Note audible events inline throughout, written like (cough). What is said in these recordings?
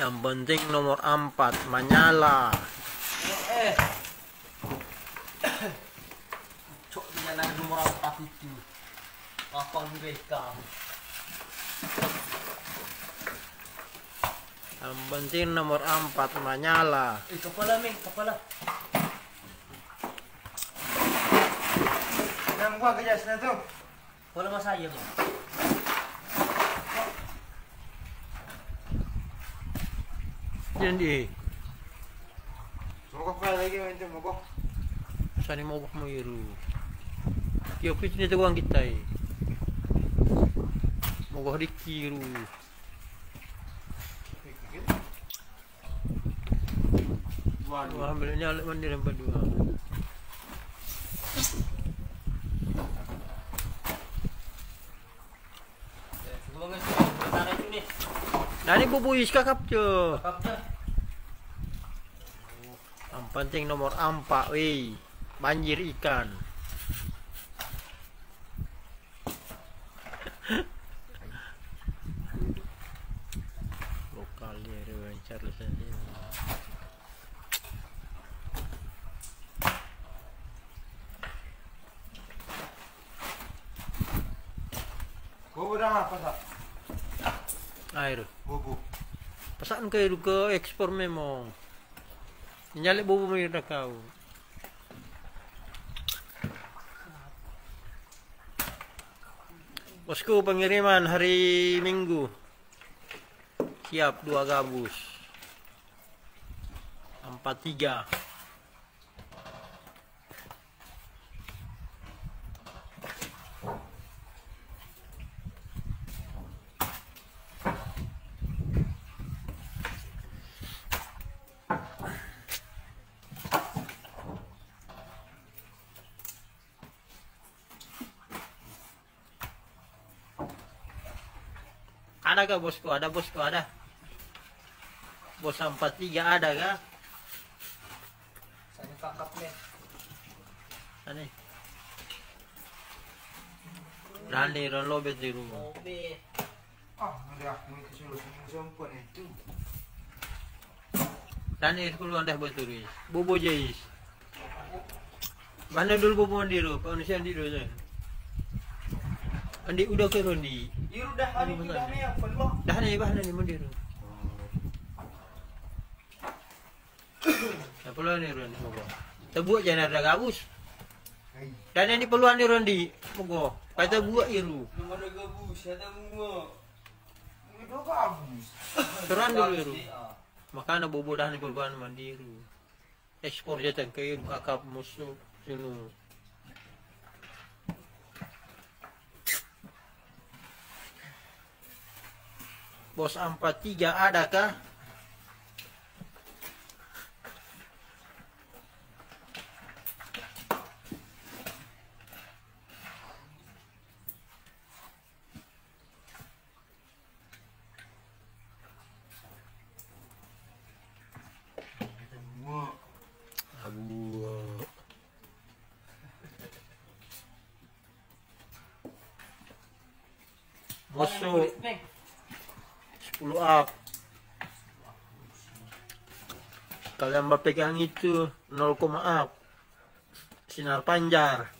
Yang penting nomor 4 menyala. Eh. Cok nomor empat itu. Apa mereka? Yang penting nomor 4 menyala. Eh, kepala Ming, kepala. Nang gua kerja sana tu. Kepala mas saya, Ming. Jadi, Mogok ka lagi man mogok. saan mo mo iru? Kyo pitch nito ko ang kitay. Mo di. Waduh. Wah, ambil nyala man din ang badua. Eh, Semua guys, kita itu nih. Nani bubuyis penting nomor 4, weh. Banjir ikan. (laughs) Lokal Rewan Charles ini. Bobo dah apa tak? Air. Bobo. Pasaan kayo ke ekspor memang. Nyali bobo mo kau. Bosku pengiriman hari Minggu. Siap dua gabus. Empat tiga. Ada kah bosku? Ada bosku ada. Bos empat tiga ada kah? Saya tangkap nih. Ani. Rani ron lobet di rumah. Mobil. Ah, nanti aku ni kesulut sempurna itu. Rani keluar dah betul ni. Bobo jais. Mana dulu bobo ni siapa mandiru je? Andi udah ke Rondi. Iru Ini kita betul. nih yang peluang. Dah ni bah ni mandiru. Apa pula ni Rondi (coughs) bobo? Terbuat jangan ada gabus. Dan yang diperluan ni Rondi. Bobo. Kata buat iru. Belum ada gabus, ada bunga. Ini dua bagus. Teran dulu iru. Ah. Makanya bobo dah ni perluan mandiru. Ekspor je tak kayu kakap musuh sini. Bos 43 adakah? Semua. Abu. Musuh Nih. 10 up. Kalian berpegang itu 0, up. Sinar panjar.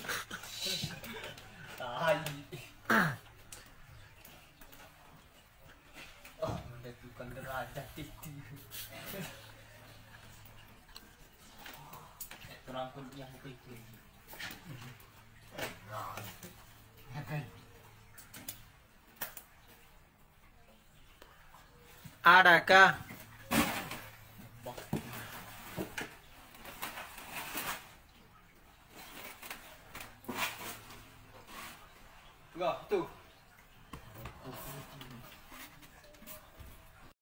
Oh, menentukan derajat itu. Terangkut yang itu. (laughs) Hai. Adakah Enggak, tuh.